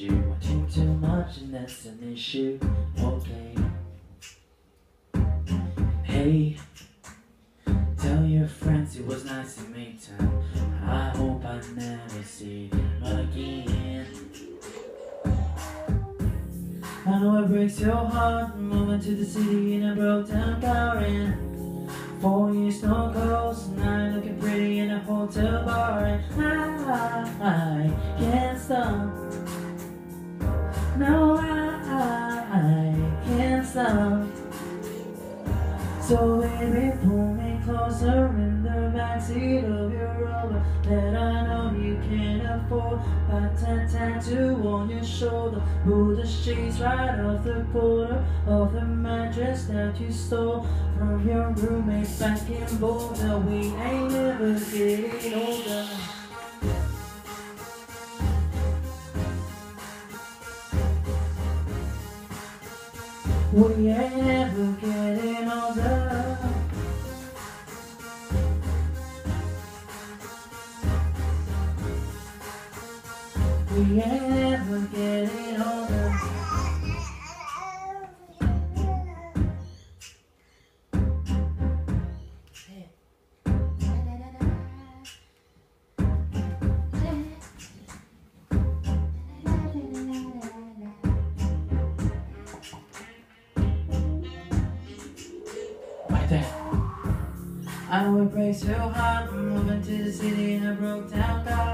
you watching too much and that's an issue. Okay. Hey, tell your friends it was nice to meet them. I hope I never see them again. I know it breaks your heart moving to the city in a broke down car and four years no calls and looking pretty in a hotel bar and I, I can't So baby, pull me closer in the backseat of your Rover that I know you can't afford. Got that tattoo on your shoulder, pull the sheets right off the corner of the mattress that you stole from your roommates back in Boulder. We ain't We ain't never getting older. We ain't never getting older. I know it breaks your heart moving to the city in a broke down car.